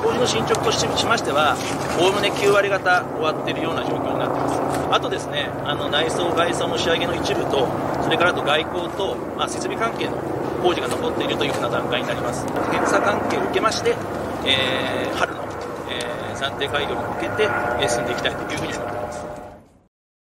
工事の進捗としましては、おおむね9割方終わっているような状況になっています。あとですね、あの内装、外装の仕上げの一部と、それからと外交と、まあ、設備関係の工事が残っているというふうな段階になります。検査関係を受けまして、えー、春の、えー、暫定開業に向けて、え進んでいきたいというふうに思っています。